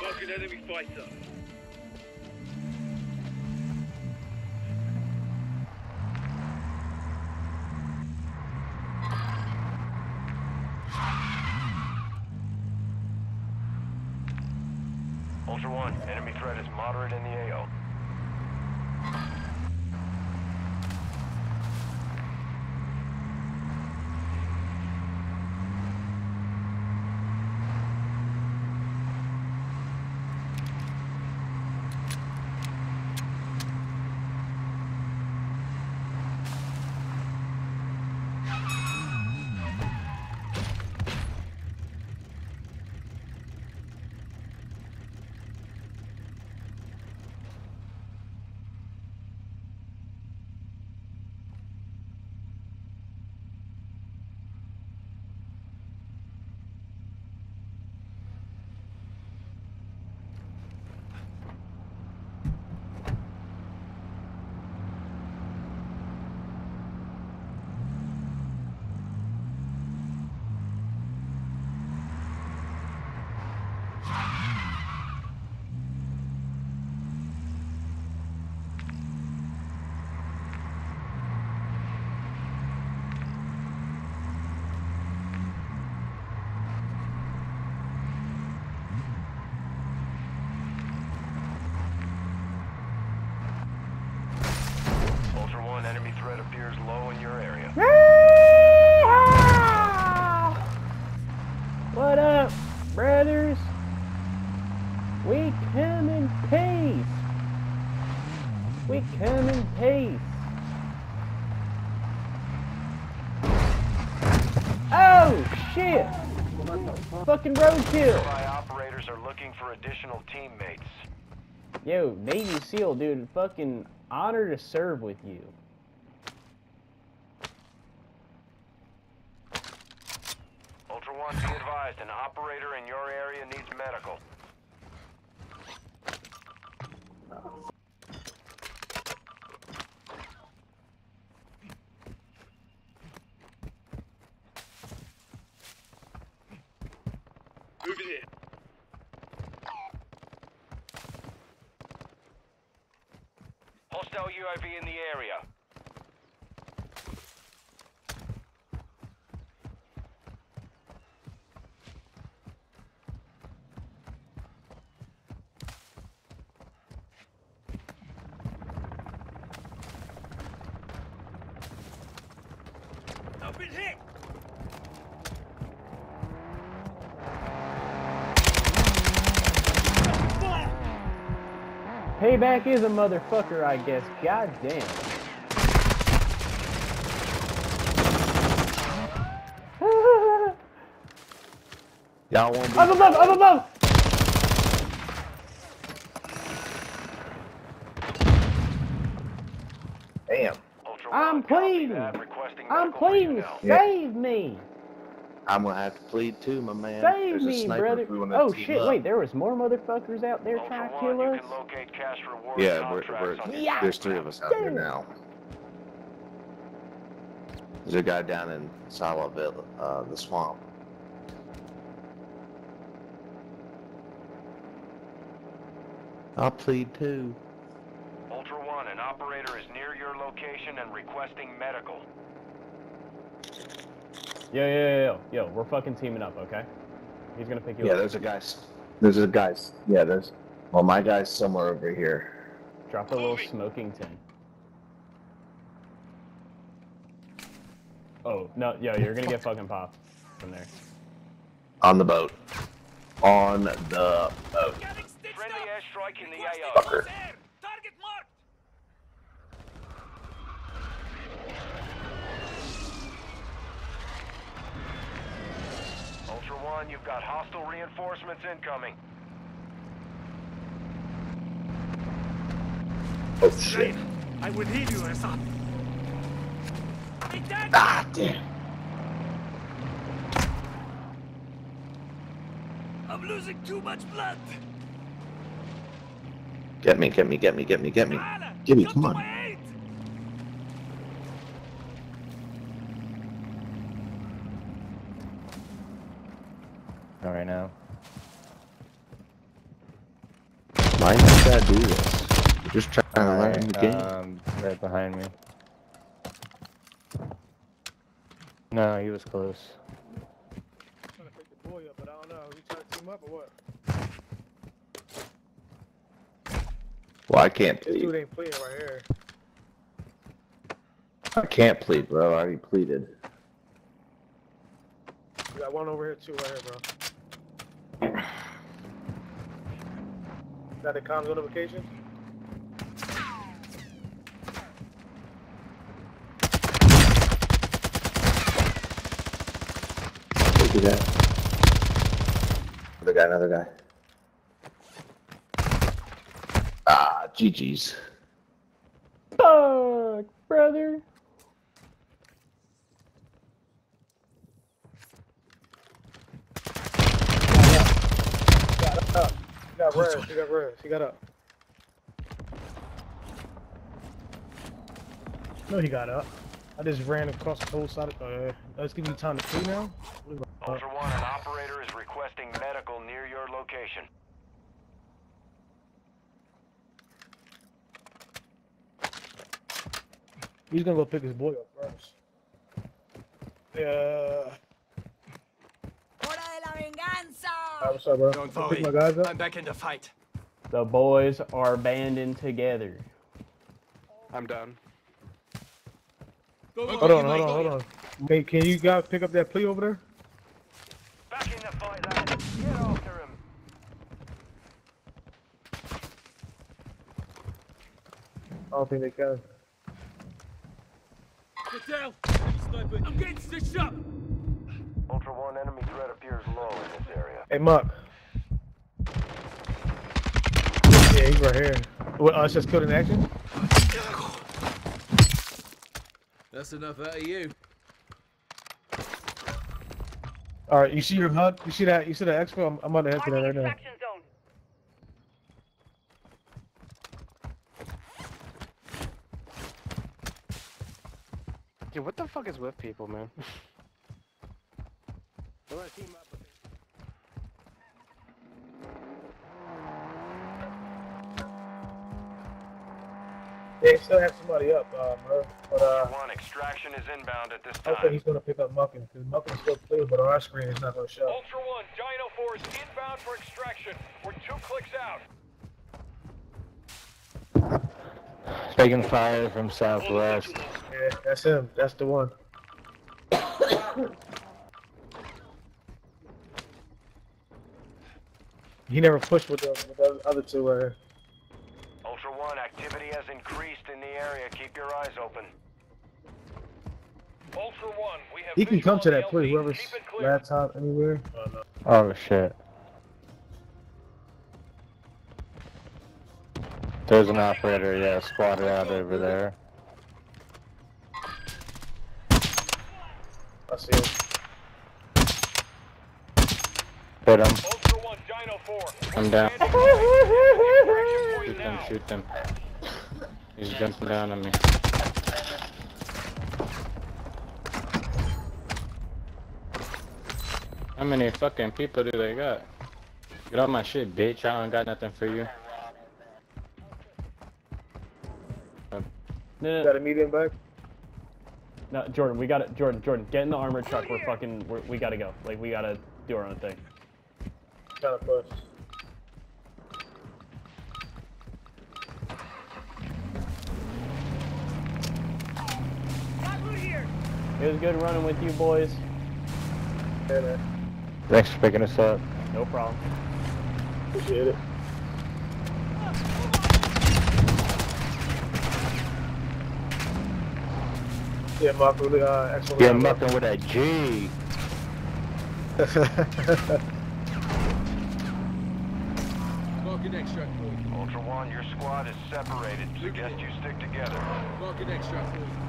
Mark an enemy fighter. Ultra One, enemy threat is moderate in the AO. Ultra One, enemy threat appears low in your area. What up, brothers? We come in peace. We come in peace. Oh shit! Fucking roadkill. Operators are looking for additional teammates. Yo, Navy SEAL, dude, fucking honor to serve with you. Ultra One, be advised, an operator in your area needs medical. Moving in. Hostile UAV in the area. Payback is a motherfucker, I guess. God damn. Y'all want to Up above, up above! Damn. Ultra I'm pleading. I'm pleading, save me! I'm gonna have to plead too, my man. Save There's a me, sniper brother! if Oh shit, up. wait, there was more motherfuckers out there Ultra trying to kill you us? can locate cash reward Yeah, we're, we're, Yeah. there's three of us out here now. There's a guy down in Salaville, uh, the swamp. I'll plead too. Ultra One, an operator is near your location and requesting medical. Yo, yo, yo, yo, yo, we're fucking teaming up, okay? He's gonna pick you Yeah, up. there's a guy. s- There's a guy. Yeah, there's. Well, my guy's somewhere over here. Drop a little smoking tin. Oh, no, yo, you're gonna get fucking popped from there. On the boat. On the boat. Friendly airstrike in the AO. Fucker. Ultra One, you've got hostile reinforcements incoming. Oh shit. I will heal you. Be. Ah, damn. I'm losing too much blood. Get me, get me, get me, get me, get me. Give me, come on. My aid. All right now. Why you gotta do this? You're just trying to learn the game. Um, right behind me. No, he was close. trying to pick the boy up, but I don't know. You trying to team up or what? Well, I can't plead. This dude ain't playing right here. I can't plead, bro. I already pleaded. We got one over here too, right here, Got the comms notification? Look at that. Another guy, another guy. Ah, GG's. Fuck, brother. Got up. He got res. He got res. He got up. No, he got up. I just ran across the whole side. Of, uh, let's give you time to play now. Ultra One, an operator is requesting medical near your location. He's gonna go pick his boy up first. Yeah. ¡Hora de la venganza! Alright, what's up, bro? Don't I'll pick worry. my guys up. I'm back in the fight. The boys are banding together. I'm down. Go, go, Hold you on, hold might on, hold on. Hey, can you guys pick up that plea over there? Back in the fight, lads. Get after him. I don't think they can. Get down. I'm getting stitched up. Ultra One, enemy threat appears low in this area. Hey, Muck. Yeah, he's right here. What, us just killed in action? That's enough out of you. Alright, you see your HUD? You see that? You see that expo? I'm, I'm on the head to that right now. Dude, what the fuck is with people, man? They still have somebody up, uh, bro. But, uh, One, extraction is inbound at this I think time. he's gonna pick up Muckin, because Muckin's still clear, but on our screen it's not gonna show. Ultra One, Dino Four inbound for extraction. We're two clicks out. Taking fire from southwest. Yeah, that's him. That's the one. he never pushed with the, with the other two right here. Ultra One, activity has increased in the area. Keep your eyes open. Ultra One, we have He can come to that the play, LZ. whoever's Keep it clear. laptop anywhere. Oh, no. Oh shit. There's an operator, yeah, squatted out over there. I see him. Hit him. Ultra One, Dino Four. I'm down. Standing by. Shoot them, shoot them. He's jumping down on me. How many fucking people do they got? Get off my shit, bitch. I don't got nothing for you. No, Got a medium back? no, Jordan, we got it. Jordan, Jordan, get in the armored truck. We're fucking, we're, we gotta go. Like, we gotta do our own thing. Trying to push. It was good running with you boys. Yeah, man. Thanks for picking us up. No problem. Appreciate it. Yeah, Mark, really, uh, excellent. You're round, mucking with a G. Marking extract point. Ultra One, your squad is separated. Suggest you stick together. Marking extract point.